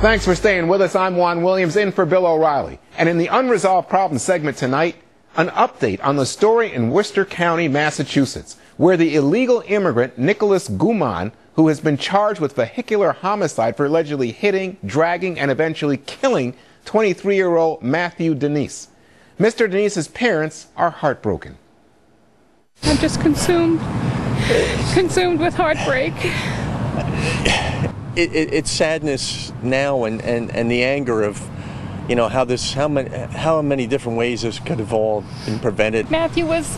Thanks for staying with us. I'm Juan Williams in for Bill O'Reilly. And in the Unresolved Problems segment tonight, an update on the story in Worcester County, Massachusetts, where the illegal immigrant Nicholas Guaman, who has been charged with vehicular homicide for allegedly hitting, dragging, and eventually killing 23 year old Matthew Denice. Mr. Denice's parents are heartbroken. I'm just consumed, consumed with heartbreak. It, it, it's sadness now and, and, and the anger of, you know, how this, how many, how many different ways this could have all been prevented. Matthew was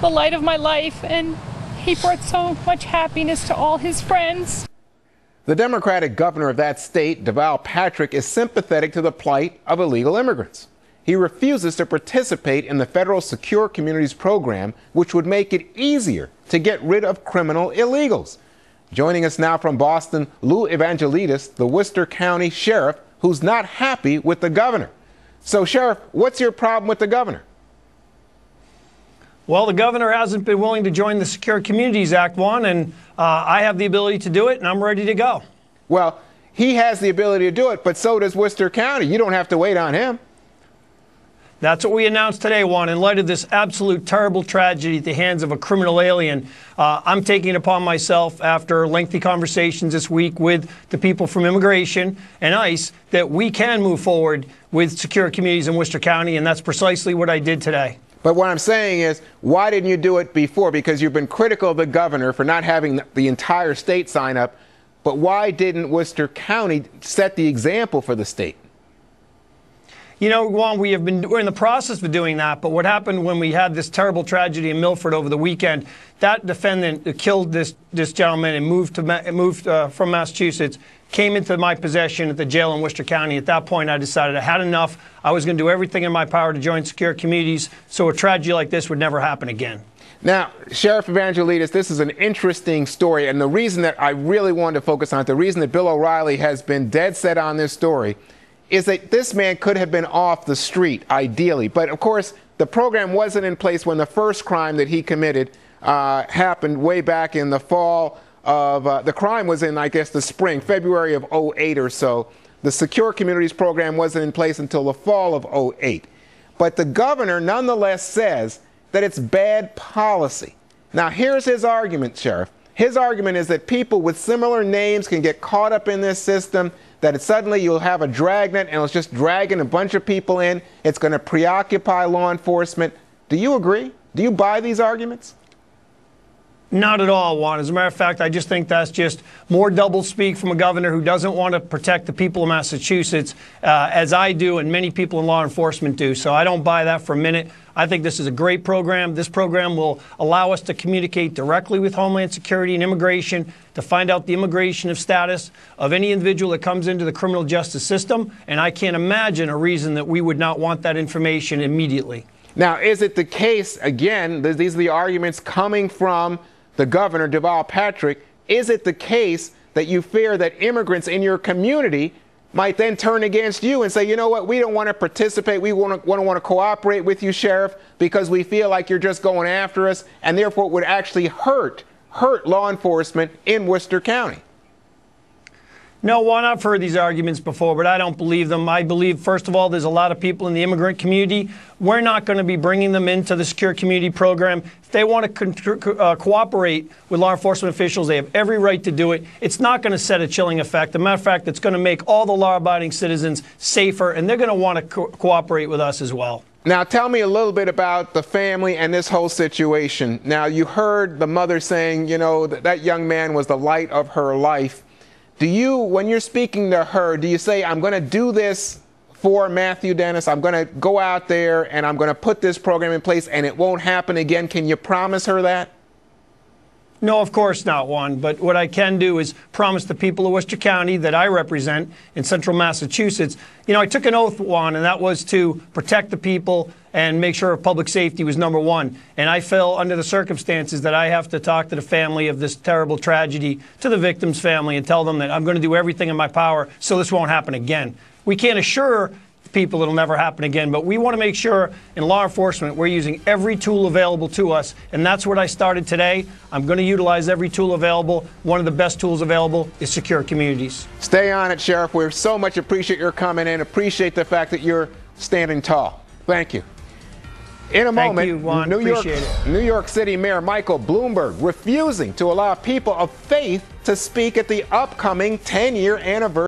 the light of my life, and he brought so much happiness to all his friends. The Democratic governor of that state, Deval Patrick, is sympathetic to the plight of illegal immigrants. He refuses to participate in the federal Secure Communities program, which would make it easier to get rid of criminal illegals. Joining us now from Boston, Lew Evangelidis, the Worcester County Sheriff, who's not happy with the governor. So, Sheriff, what's your problem with the governor? Well, the governor hasn't been willing to join the Secure Communities Act, one, and uh, I have the ability to do it, and I'm ready to go. Well, he has the ability to do it, but so does Worcester County. You don't have to wait on him. That's what we announced today, Juan. In light of this absolute terrible tragedy at the hands of a criminal alien, uh, I'm taking it upon myself after lengthy conversations this week with the people from Immigration and ICE that we can move forward with secure communities in Worcester County, and that's precisely what I did today. But what I'm saying is, why didn't you do it before? Because you've been critical of the governor for not having the entire state sign up. But why didn't Worcester County set the example for the state? You know, Juan, we have been we're in the process of doing that. But what happened when we had this terrible tragedy in Milford over the weekend? That defendant killed this this gentleman and moved to moved uh, from Massachusetts. Came into my possession at the jail in Worcester County. At that point, I decided I had enough. I was going to do everything in my power to join secure communities so a tragedy like this would never happen again. Now, Sheriff Evangelidis, this is an interesting story, and the reason that I really wanted to focus on it, the reason that Bill O'Reilly has been dead set on this story, is that this man could have been off the street, ideally. But of course, the program wasn't in place when the first crime that he committed uh, happened way back in the fall of, uh, the crime was in, I guess, the spring, February of 08 or so. The Secure Communities program wasn't in place until the fall of 08. But the governor nonetheless says that it's bad policy. Now, here's his argument, Sheriff. His argument is that people with similar names can get caught up in this system that suddenly you'll have a dragnet and it's just dragging a bunch of people in. It's going to preoccupy law enforcement. Do you agree? Do you buy these arguments? Not at all, Juan. As a matter of fact, I just think that's just more doublespeak from a governor who doesn't want to protect the people of Massachusetts, uh, as I do and many people in law enforcement do. So I don't buy that for a minute. I think this is a great program. This program will allow us to communicate directly with Homeland Security and Immigration to find out the immigration of status of any individual that comes into the criminal justice system. And I can't imagine a reason that we would not want that information immediately. Now, is it the case, again, these are the arguments coming from the governor, Deval Patrick, is it the case that you fear that immigrants in your community might then turn against you and say, you know what, we don't want to participate. We want to want to cooperate with you, Sheriff, because we feel like you're just going after us, and therefore it would actually hurt hurt law enforcement in Worcester County. No, Juan, I've heard these arguments before, but I don't believe them. I believe, first of all, there's a lot of people in the immigrant community. We're not going to be bringing them into the secure community program. If they want to co- uh, cooperate with law enforcement officials, they have every right to do it. It's not going to set a chilling effect. As a matter of fact, it's going to make all the law abiding citizens safer, and they're going to want to co- cooperate with us as well. Now, tell me a little bit about the family and this whole situation. Now, you heard the mother saying, you know, that, that young man was the light of her life. Do you, when you're speaking to her, do you say, I'm going to do this for Matthew Dennis? I'm going to go out there and I'm going to put this program in place and it won't happen again. Can you promise her that? No, of course not, Juan. But what I can do is promise the people of Worcester County that I represent in central Massachusetts. You know, I took an oath, Juan, and that was to protect the people and make sure public safety was number one. And I feel under the circumstances that I have to talk to the family of this terrible tragedy, to the victim's family, and tell them that I'm going to do everything in my power so this won't happen again. We can't assure people it'll never happen again. But we want to make sure in law enforcement we're using every tool available to us, and that's what I started today. I'm going to utilize every tool available. One of the best tools available is secure communities. Stay on it, Sheriff. We so much appreciate your coming in. Appreciate the fact that you're standing tall. Thank you. In a Thank moment, you, New York, New York City Mayor Michael Bloomberg refusing to allow people of faith to speak at the upcoming 10-year anniversary.